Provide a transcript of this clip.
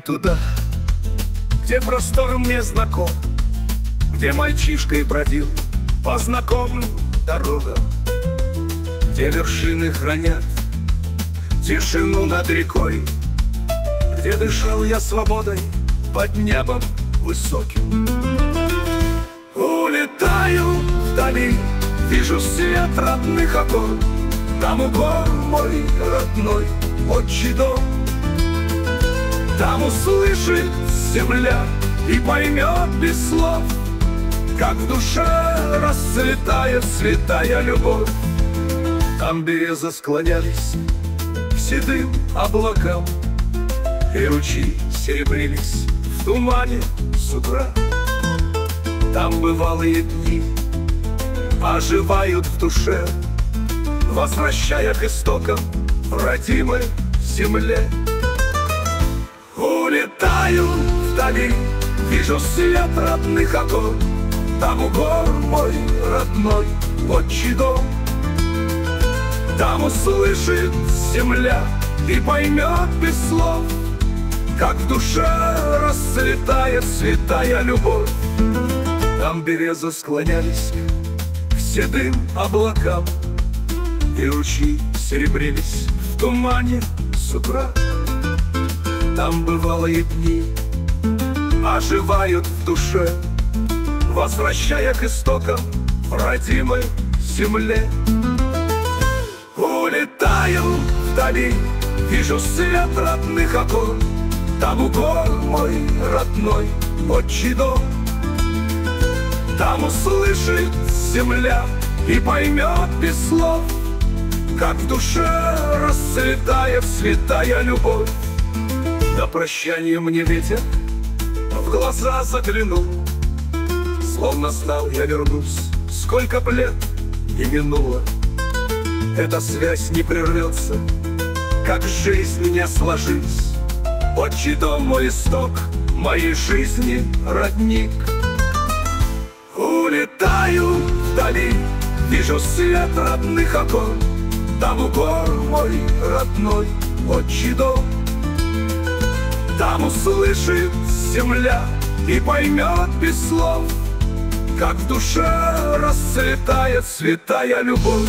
туда, где простор мне знаком, Где мальчишкой бродил по знакомым дорогам, Где вершины хранят тишину над рекой, Где дышал я свободой под небом высоким. Улетаю вдали, вижу свет родных окон, Там у гор мой родной отчий дом. Там услышит земля и поймет без слов, Как в душе расцветает святая любовь. Там березы склонялись к седым облакам, И ручьи серебрились в тумане с утра. Там бывалые дни оживают в душе, Возвращая к истокам родимой земле. Улетаю вдали, вижу свет родных огонь, Там у гор мой родной отчий дом. Там услышит земля и поймет без слов, Как в душе расцветает святая любовь. Там березы склонялись к седым облакам, И ручьи серебрились в тумане с утра. Там бывалые дни оживают в душе, Возвращая к истокам родимой земле. Улетаю вдали, вижу свет родных окон, Там у гор мой родной отчий дом. Там услышит земля и поймет без слов, Как в душе расцветает святая любовь. На прощание мне ветер в глаза заглянул, Словно знал я вернусь, сколько б лет не минуло. Эта связь не прервется, как жизнь не сложись. Отчий дом мой исток, моей жизни родник. Улетаю вдали, вижу свет родных окон, Там у гор мой родной отчий дом. Там услышит земля и поймет без слов, Как в душе расцветает святая любовь.